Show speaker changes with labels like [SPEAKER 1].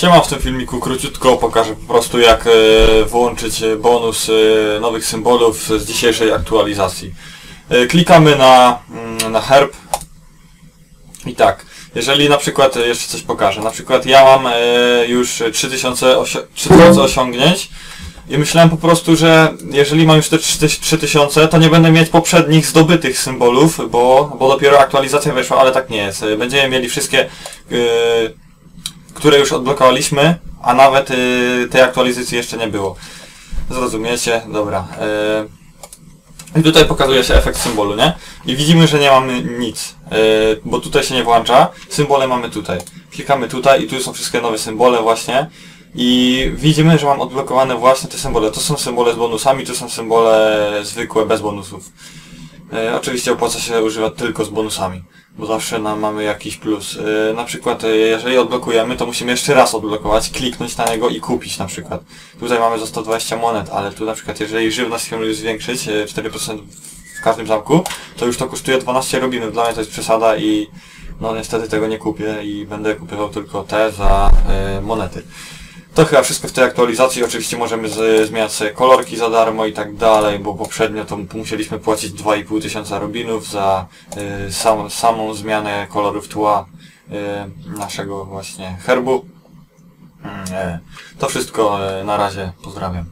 [SPEAKER 1] Siema, w tym filmiku króciutko pokażę po prostu jak e, włączyć e, bonus e, nowych symbolów z dzisiejszej aktualizacji. Klikamy na, mm, na herb i tak, jeżeli na przykład, jeszcze coś pokażę, na przykład ja mam już 3000, osio- 3000 osiągnięć i myślałem po prostu, że jeżeli mam już te 3000, to nie będę mieć poprzednich zdobytych symbolów, bo, bo dopiero aktualizacja weszła, ale tak nie jest. Będziemy mieli wszystkie które już odblokowaliśmy, a nawet y, tej aktualizacji jeszcze nie było. Zrozumiecie? Dobra. y, I tutaj pokazuje się efekt symbolu, nie? I widzimy, że nie mamy nic, y, bo tutaj się nie włącza. Symbole mamy tutaj. Klikamy tutaj i tu są wszystkie nowe symbole właśnie. I widzimy, że mam odblokowane właśnie te symbole. To są symbole z bonusami, to są symbole zwykłe, bez bonusów. E, oczywiście opłaca się używać tylko z bonusami, bo zawsze nam mamy jakiś plus. E, na przykład e, jeżeli odblokujemy, to musimy jeszcze raz odblokować, kliknąć na niego i kupić na przykład. Tutaj mamy za 120 monet, ale tu na przykład jeżeli żywność chcemy zwiększyć, e, 4% w każdym zamku, to już to kosztuje 12 robinów. Dla mnie to jest przesada i no niestety tego nie kupię i będę kupował tylko te za e, monety. To chyba wszystko w tej aktualizacji. Oczywiście możemy z, zmieniać sobie kolorki za darmo i tak dalej, bo poprzednio to musieliśmy płacić 2,5 tysiąca rubinów za y, sam, samą zmianę kolorów tła y, naszego właśnie herbu. Mm, to wszystko. e, na razie. Pozdrawiam.